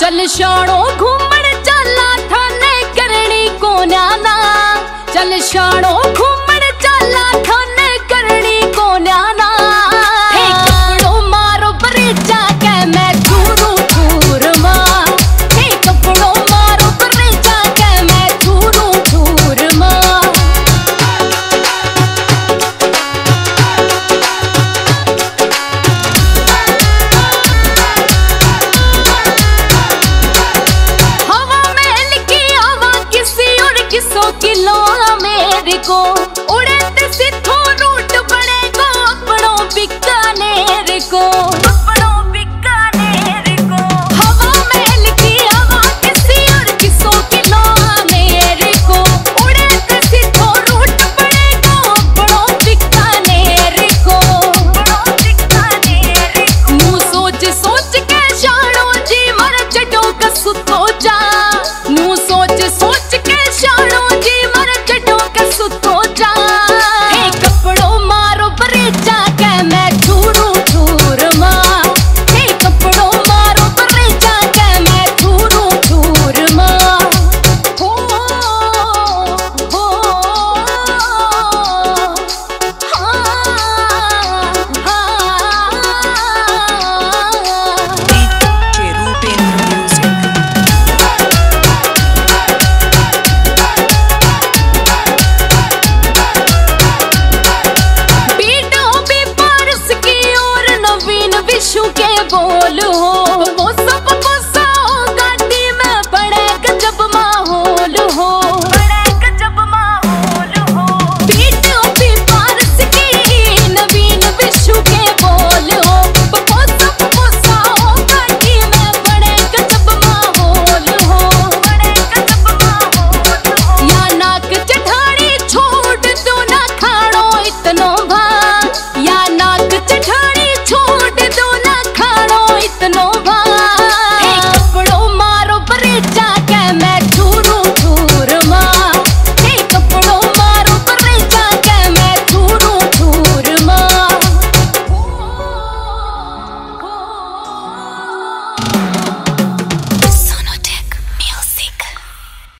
चल शाणो घूम बिहार को उड़त सिद्धू रूट बने को अपनों बीकानेर को। no one